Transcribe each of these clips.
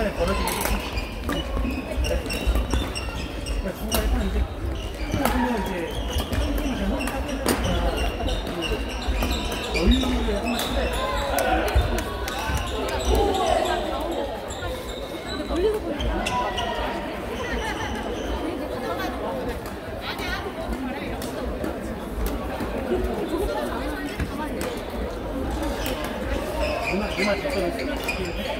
중간에 벌어지는 게 중간에 딱 이제 이제 어, 틀렸어.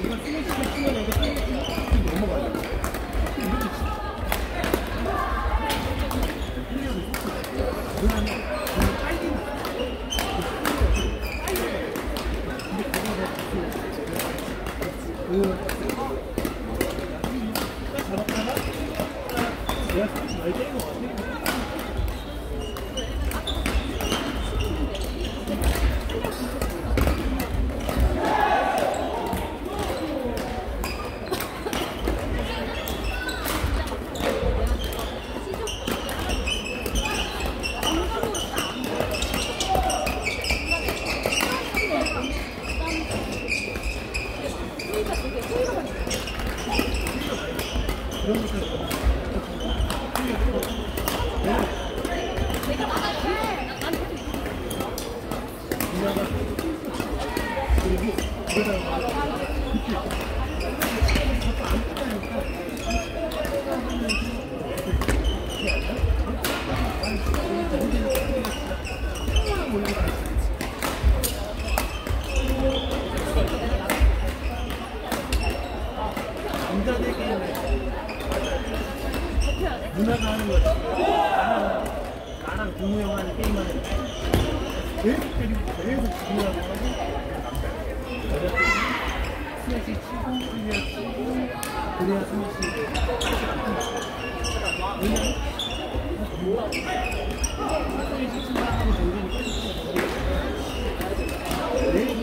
그, 딱 잡았다가 내가 스매시 많이 때린 것 같아. 남자들 게임을 누나가 하는 거지. 나랑, 나랑 동우 형 하는 게임 하는 거. 계속 때리고 계속 누나가 하고 스매시 치고 클리어 치고 그래야 스매시 왜냐면 스매시 친다 하면 동생이 계속